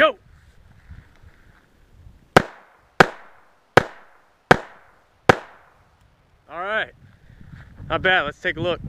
Go! All right, not bad. Let's take a look.